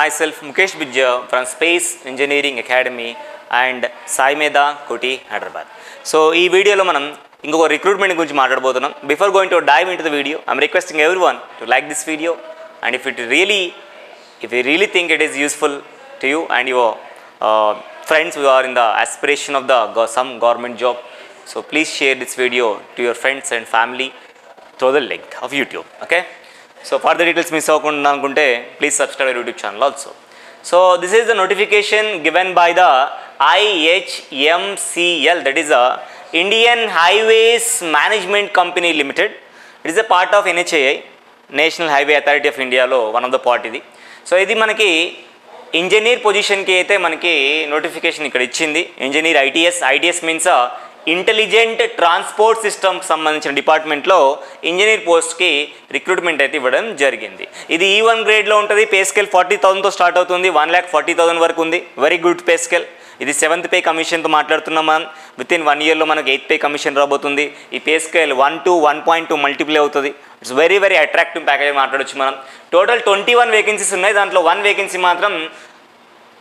myself Mukesh Bijja from Space Engineering Academy and Sai మీద కోటి Hyderabad so ఈ వీడియోలో మనం ఇంకొక రిక్రూట్మెంట్ గురించి మాట్లాడబోతున్నాం before going to dive into the video I'm requesting everyone to like this video and if it really if you really think it is useful to you and your friends who are in the aspiration of the go- some government job so please share this video to your friends and family through the link of YouTube. So for details miss అవ్వకుండా అనుకుంటే please subscribe YouTube channel also so this is the notification given by the IHMCL that is the Indian highways management company limited it is a part of NHAI national highway authority of ఇండియాలో one of the part ఇది. So ఇది మనకి engineer పొజిషన్కి అయితే మనకి notification ఇక్కడ ఇచ్చింది. Engineer ITS ITS means intelligent transport సిస్టమ్కి సంబంధించిన డిపార్ట్మెంట్లో ఇంజనీర్ పోస్ట్కి రిక్రూట్మెంట్ అయితే ఇవ్వడం జరిగింది. ఇది e ఈ వన్ గ్రేడ్లో ఉంటుంది పే స్కేల్ ఫార్టీ థౌసండ్తో స్టార్ట్ అవుతుంది వన్ ల్యాక్ ఫార్టీ థౌసండ్ వరకు ఉంది. Very good pay scale. ఇది సెవెంత్ పే కమిషన్తో మాట్లాడుతున్నాం మనం. విత్ ఇన్ వన్ ఇయర్లో మనకు ఎయిత్ పే కమిషన్ రాబోతుంది. ఈ pay scale one to one point two multiply అవుతుంది. It's very very attractive package మాట్లాడొచ్చు మనం. టోటల్ ట్వంటీ వన్ వేకెన్సీస్ ఉన్నాయి. దాంట్లో వన్ వేకెన్సీ మాత్రం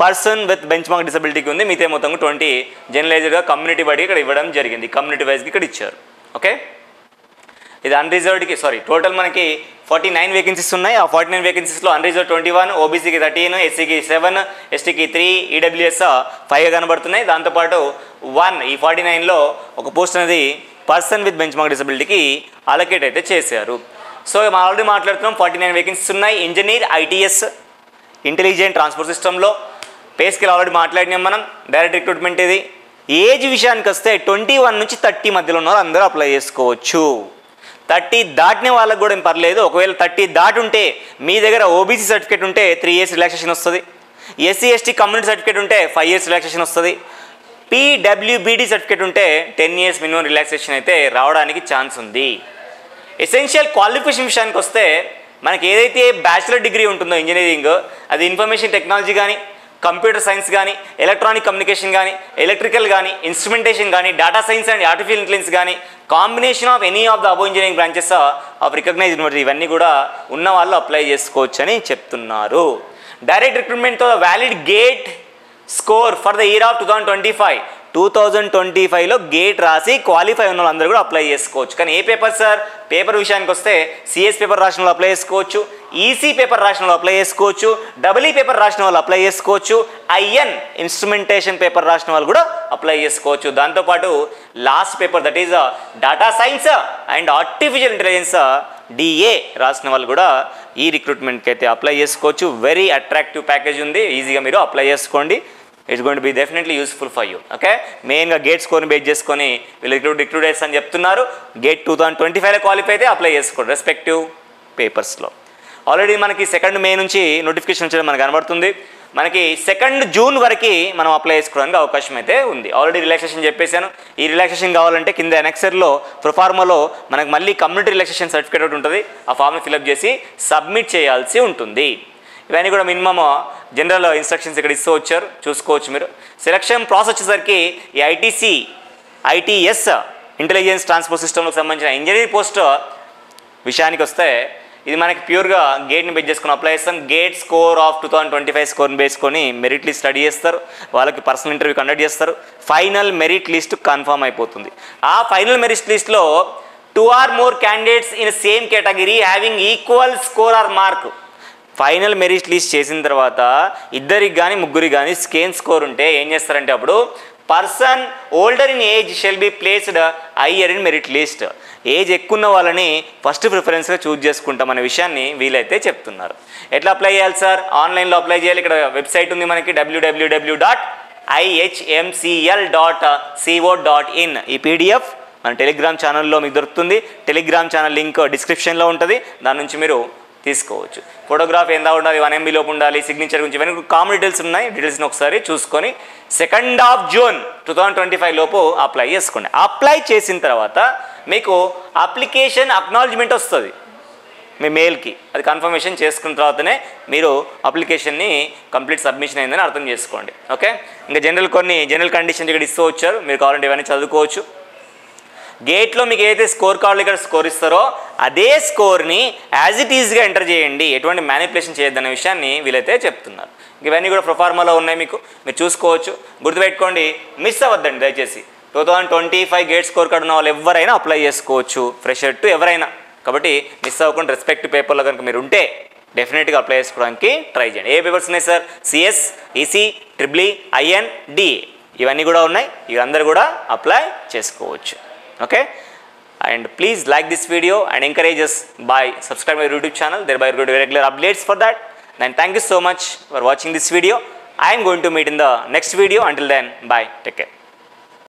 పర్సన్ విత్ బెంచ్ మార్క్ డిసబిలిటీకి ఉంది మిగతా మొత్తం ట్వంటీ జనరలైజ్డ్గా కమ్యూనిటీ బడి ఇక్కడ ఇవ్వడం జరిగింది కమ్యూనిటీ వైజ్కి ఇక్కడ ఇచ్చారు. ఓకే? ఇది అన్రిజర్వ్డ్కి సారీ టోటల్ మనకి ఫార్టీ నైన్ వేకెన్సీస్ ఉన్నాయి. ఆ ఫార్టీ నైన్ వేకెన్సీస్లో అన్రిజర్వ్ ట్వంటీ వన్ ఓబీసీకి థర్టీన్ ఎస్సీకి సెవెన్ ఎస్టీకి త్రీ ఈడబ్ల్యూఎస్ ఫైవ్గా కనబడుతున్నాయి. దాంతోపాటు వన్ ఈ ఫార్టీ నైన్లో ఒక పోస్ట్ అనేది పర్సన్ విత్ బెంచ్ మార్క్ డిసబిలిటీకి అలకేట్ అయితే చేశారు. సో మనం ఆల్రెడీ మాట్లాడుతున్నాం ఫార్టీ నైన్ వేకెన్సీస్ ఉన్నాయి. ఇంజనీర్ ఐటీఎస్ ఇంటెలిజెంట్ ట్రాన్స్పోర్ట్ సిస్టంలో పే స్కేల్ ఆల్రెడీ మాట్లాడినాం మనం డైరెక్ట్ రిక్రూట్మెంట్ ఇది. ఏజ్ విషయానికి వస్తే ట్వంటీ వన్ నుంచి థర్టీ మధ్యలో ఉన్న వాళ్ళు అందరూ అప్లై చేసుకోవచ్చు. థర్టీ దాటిన వాళ్ళకి కూడా ఏం పర్లేదు. ఒకవేళ థర్టీ దాటి ఉంటే మీ దగ్గర ఓబీసీ సర్టిఫికేట్ ఉంటే త్రీ ఇయర్స్ రిలాక్సేషన్ వస్తుంది. ఎస్సీ ఎస్టీ కమ్యూనిటీ సర్టిఫికేట్ ఉంటే ఫైవ్ ఇయర్స్ రిలాక్సేషన్ వస్తుంది. పీడబ్ల్యూబీడీ సర్టిఫికేట్ ఉంటే టెన్ ఇయర్స్ మినిమం రిలాక్సేషన్ అయితే రావడానికి ఛాన్స్ ఉంది. ఎసెన్షియల్ క్వాలిఫికేషన్ విషయానికి వస్తే మనకి ఏదైతే బ్యాచిలర్ డిగ్రీ ఉంటుందో ఇంజనీరింగ్ అది ఇన్ఫర్మేషన్ టెక్నాలజీ కానీ కంప్యూటర్ సైన్స్ కానీ ఎలక్ట్రానిక్ కమ్యూనికేషన్ కానీ ఎలక్ట్రికల్ కానీ ఇన్స్ట్రుమెంటేషన్ కానీ data science and artificial intelligence కానీ combination of any of the above engineering branches of recognize university ఇవన్నీ కూడా ఉన్న వాళ్ళు అప్లై చేసుకోవచ్చు అని చెప్తున్నారు. Direct రిక్రూట్మెంట్తో valid GATE score for the year of two thousand twenty five two thousand twenty ఫైవ్లో GATE రాసి క్వాలిఫై ఉన్న వాళ్ళందరూ కూడా అప్లై చేసుకోవచ్చు. కానీ ఏ పేపర్ సార్? పేపర్ విషయానికి వస్తే సిఎస్ పేపర్ రాసిన వాళ్ళు అప్లై చేసుకోవచ్చు ఈసీ పేపర్ రాసిన వాళ్ళు అప్లై చేసుకోవచ్చు డబుల్ఈ పేపర్ రాసిన వాళ్ళు అప్లై చేసుకోవచ్చు ఐఎన్ ఇన్స్ట్రుమెంటేషన్ పేపర్ రాసిన వాళ్ళు కూడా అప్లై చేసుకోవచ్చు. దాంతోపాటు last paper that is data science and artificial intelligence DA రాసిన వాళ్ళు కూడా ఈ రిక్రూట్మెంట్కి అయితే అప్లై చేసుకోవచ్చు. వెరీ అట్రాక్టివ్ ప్యాకేజ్ ఉంది. ఈజీగా మీరు అప్లై చేసుకోండి. It's going to be definitely useful for you okay మెయిన్గా గేట్ స్కోర్ని బేస్ చేసుకొని వీళ్ళు రిక్రూట్ రిక్రూటర్స్ అని చెప్తున్నారు. గేట్ టూ థౌసండ్ ట్వంటీ ఫైవ్లో క్వాలిఫై అయితే అప్లై చేసుకోండి. రెస్పెక్టివ్ పేపర్స్లో ఆల్రెడీ మనకి సెకండ్ మే నుంచి నోటిఫికేషన్ వచ్చేది మనకు కనబడుతుంది. మనకి సెకండ్ జూన్ వరకు మనం అప్లై చేసుకోవడానికి అవకాశం అయితే ఉంది. ఆల్రెడీ రిలాక్సేషన్ చెప్పేశాను. ఈ రిలాక్సేషన్ కావాలంటే కింద ఎనెక్సర్లో ప్రొఫార్మాలో మనకు మళ్ళీ కమ్యూనిటీ రిలాక్సేషన్ సర్టిఫికేట్ ఒకటి ఉంటుంది. ఆ ఫామ్ని ఫిల్అప్ చేసి సబ్మిట్ చేయాల్సి ఉంటుంది. ఇవన్నీ కూడా మినిమమ్ జనరల్ ఇన్స్ట్రక్షన్స్ ఇక్కడ ఇస్తూ వచ్చారు. చూసుకోవచ్చు మీరు. సెలక్షన్ ప్రాసెస్ వచ్చేసరికి ఈ ఐటీసీ ఐటీఎస్ ఇంటెలిజెన్స్ ట్రాన్స్పోర్ట్ సిస్టమ్కి సంబంధించిన ఇంజనీరింగ్ పోస్ట్ విషయానికి వస్తే ఇది మనకి ప్యూర్గా గేట్ని బేస్ చేసుకుని అప్లై చేస్తాం. GATE score of two thousand twenty five స్కోర్ని వేసుకొని మెరిట్ లిస్ట్ స్టడీ చేస్తారు. వాళ్ళకి పర్సనల్ ఇంటర్వ్యూ కండక్ట్ చేస్తారు. ఫైనల్ మెరిట్ లిస్ట్ కన్ఫర్మ్ అయిపోతుంది. ఆ ఫైనల్ మెరిట్ లిస్ట్లో two or more candidates in same category having equal score or mark final merit list చేసిన తర్వాత ఇద్దరికి కానీ ముగ్గురికి కానీ స్కేన్ స్కోర్ ఉంటే ఏం చేస్తారంటే అప్పుడు person older in age shall be placed higher in merit list. Age ఎక్కువ ఉన్న వాళ్ళని ఫస్ట్ ప్రిఫరెన్స్గా చూజ్ చేసుకుంటాం అనే విషయాన్ని వీలైతే చెప్తున్నారు. ఎట్లా అప్లై చేయాలి సార్? ఆన్లైన్లో అప్లై చేయాలి. ఇక్కడ వెబ్సైట్ ఉంది మనకి డబ్ల్యూడబ్ల్యూడబ్ల్యూ dot IHMCL dot co dot in ఈ పీడిఎఫ్ మన టెలిగ్రామ్ ఛానల్లో మీకు దొరుకుతుంది. టెలిగ్రామ్ ఛానల్ లింక్ డిస్క్రిప్షన్లో ఉంటుంది. దాని నుంచి మీరు తీసుకోవచ్చు. ఫోటోగ్రాఫ్ ఎంత ఉండాలి వన్ ఎంబీ లోపు ఉండాలి సిగ్నేచర్ గురించి ఇవన్నీ కామన్ డీటెయిల్స్ ఉన్నాయి. డీటెయిల్స్ని ఒకసారి చూసుకొని second of June two thousand twenty five లోపు అప్లై చేసుకోండి. అప్లై చేసిన తర్వాత మీకు అప్లికేషన్ అక్నాలజ్మెంట్ వస్తుంది. మీ మెయిల్కి అది కన్ఫర్మేషన్ చేసుకున్న తర్వాతనే మీరు అప్లికేషన్ని కంప్లీట్ సబ్మిషన్ అయిందని అర్థం చేసుకోండి. ఓకే? ఇంకా జనరల్ కొన్ని జనరల్ కండిషన్స్ ఇక్కడ ఇస్తూ వచ్చారు. మీరు కావాలంటే ఇవన్నీ చదువుకోవచ్చు. గేట్లో మీకు ఏదైతే స్కోర్ కార్డులు ఇక్కడ స్కోర్ ఇస్తారో అదే స్కోర్ని యాజ్ ఇట్ ఈజ్గా ఎంటర్ చేయండి. ఎటువంటి మ్యానిపులేషన్ చేయొద్దనే విషయాన్ని వీలైతే చెప్తున్నారు. ఇవన్నీ కూడా ప్రొఫార్మాలో ఉన్నాయి మీకు. మీరు చూసుకోవచ్చు. గుర్తుపెట్టుకోండి మిస్ అవ్వద్దండి దయచేసి. Two thousand twenty five GATE score card ఉన్న వాళ్ళు ఎవరైనా అప్లై చేసుకోవచ్చు. ఫ్రెషర్ టు ఎవరైనా. కాబట్టి మిస్ అవ్వకుండా రెస్పెక్ట్ పేపర్లో కనుక మీరు ఉంటే డెఫినెట్గా అప్లై చేసుకోవడానికి ట్రై చేయండి. ఏ పేపర్స్ ఉన్నాయి sir CS EC triple IN DA ఇవన్నీ కూడా ఉన్నాయి. ఇవందరూ కూడా అప్లై చేసుకోవచ్చు. Okay and please like this video and encourage us by subscribing our youtube channel. Thereby get regular updates for that. Then thank you so much for watching this video. I am going to meet in the next video. Until then bye. Take care